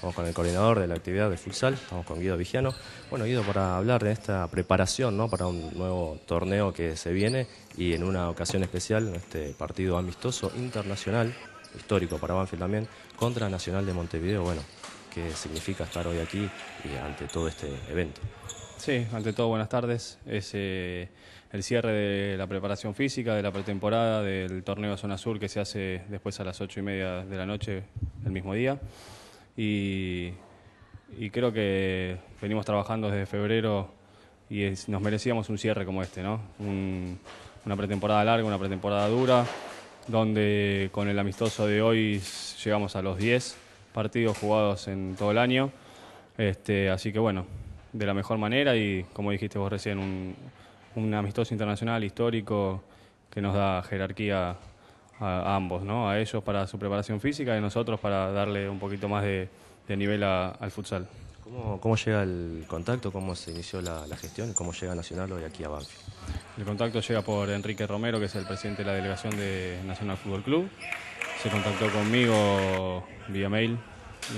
Estamos con el coordinador de la actividad de futsal, estamos con Guido Vigiano. Bueno, Guido, para hablar de esta preparación ¿no? para un nuevo torneo que se viene y en una ocasión especial, este partido amistoso internacional, histórico para Banfield también, contra Nacional de Montevideo. Bueno, ¿qué significa estar hoy aquí ante todo este evento? Sí, ante todo buenas tardes. Es eh, el cierre de la preparación física, de la pretemporada, del torneo Zona Sur que se hace después a las ocho y media de la noche el mismo día. Y, creo que venimos trabajando desde febrero y nos merecíamos un cierre como este, ¿no? una pretemporada larga, una pretemporada dura, donde con el amistoso de hoy llegamos a los 10 partidos jugados en todo el año. Este, así que bueno, de la mejor manera y como dijiste vos recién, un, un amistoso internacional histórico que nos da jerarquía a, ambos, ¿no? a ellos para su preparación física y a nosotros para darle un poquito más de, nivel al futsal. ¿Cómo, ¿Cómo, llega el contacto? ¿Cómo se inició la, gestión? ¿Cómo llega Nacional hoy aquí a Banfield? El contacto llega por Enrique Romero, que es el presidente de la delegación de Nacional Fútbol Club. Se contactó conmigo vía mail,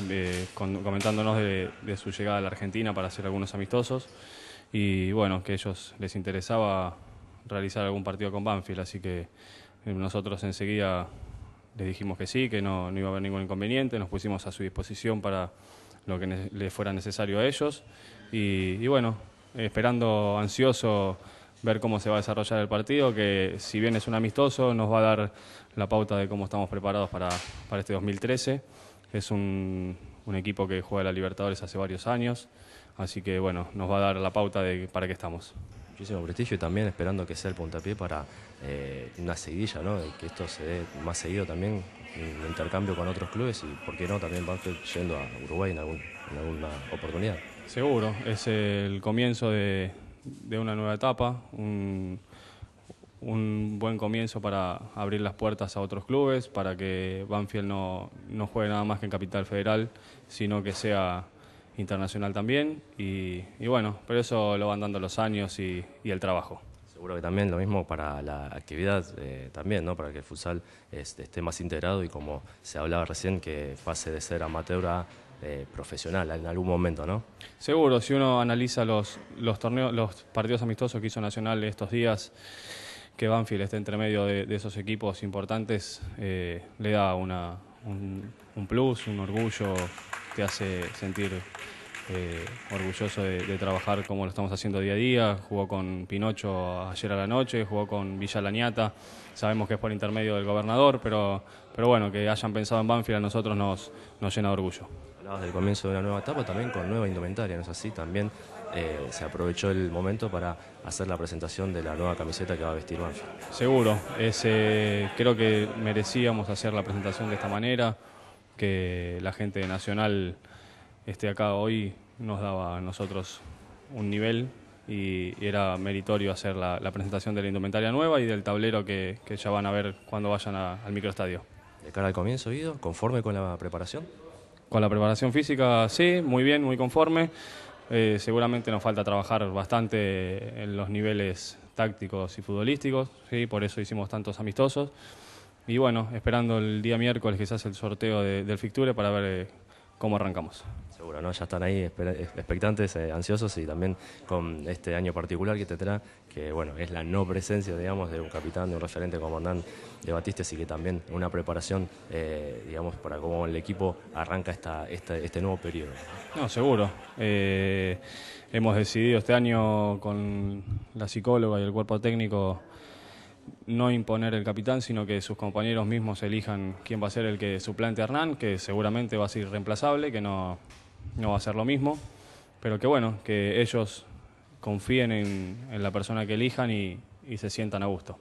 eh, comentándonos de, de su llegada a la Argentina para hacer algunos amistosos y bueno, que a ellos les interesaba realizar algún partido con Banfield, así que nosotros enseguida les dijimos que sí, que no, iba a haber ningún inconveniente, nos pusimos a su disposición para lo que les fuera necesario a ellos. Y, bueno, esperando ansioso ver cómo se va a desarrollar el partido, que si bien es un amistoso, nos va a dar la pauta de cómo estamos preparados para, para este 2013. Es un, un equipo que juega la Libertadores hace varios años, así que bueno, nos va a dar la pauta de para qué estamos muchísimo prestigio y también esperando que sea el puntapié para eh, una seguidilla, ¿no? que esto se dé más seguido también, en intercambio con otros clubes y, ¿por qué no?, también Banfield yendo a Uruguay en, alguna oportunidad. Seguro, es el comienzo de, una nueva etapa, un, buen comienzo para abrir las puertas a otros clubes, para que Banfield no, no juegue nada más que en Capital Federal, sino que sea internacional también y, bueno, pero eso lo van dando los años y, el trabajo. Seguro que también lo mismo para la actividad eh, también, ¿no? para que el futsal este, esté más integrado y como se hablaba recién, que pase de ser amateur a eh, profesional en algún momento, ¿no? Seguro, si uno analiza los, los torneos, los partidos amistosos que hizo Nacional estos días, que Banfield esté entre medio de, esos equipos importantes, eh, le da una, un plus, un orgullo te hace sentir eh, orgulloso de, trabajar como lo estamos haciendo día a día. Jugó con Pinocho ayer a la noche, jugó con Villa Lañata. Sabemos que es por intermedio del gobernador, pero, pero bueno, que hayan pensado en Banfield a nosotros nos, nos llena de orgullo. Hablabas del comienzo de una nueva etapa, también con nueva indumentaria, ¿no es así? También eh, se aprovechó el momento para hacer la presentación de la nueva camiseta que va a vestir Banfield. Seguro, creo que merecíamos hacer la presentación de esta manera que la gente Nacional esté acá hoy nos daba a nosotros un nivel y, era meritorio hacer la, presentación de la indumentaria nueva y del tablero que, ya van a ver cuando vayan al microestadio. ¿De cara al comienzo, Ido? ¿Conforme con la preparación? Con la preparación física, sí, muy bien, muy conforme. Eh, seguramente nos falta trabajar bastante en los niveles tácticos y futbolísticos, ¿sí? por eso hicimos tantos amistosos. Y bueno, esperando el día miércoles que se hace el sorteo del Ficture para ver eh, cómo arrancamos. Seguro, ¿no? Ya están ahí expectantes, eh, ansiosos y también con este año particular que te trae, que bueno, es la no presencia, digamos, de un capitán, de un referente como Hernán de Batiste, y que también una preparación, eh, digamos, para cómo el equipo arranca esta, este nuevo periodo. No, seguro. hemos decidido este año con la psicóloga y el cuerpo técnico no imponer el capitán, sino que sus compañeros mismos elijan quién va a ser el que suplante a Hernán, que seguramente va a ser irreemplazable, que no, va a ser lo mismo, pero que bueno, que ellos confíen en, la persona que elijan y se sientan a gusto.